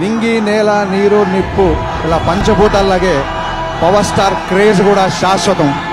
ನಿಂಗಿ ನೇಲ ನೀರು ನಿಪ್ಪು ಇಲ್ಲ ಪಂಚೂತಲ್ power star craze ಕೂಡ ಶಾಶ್ವತ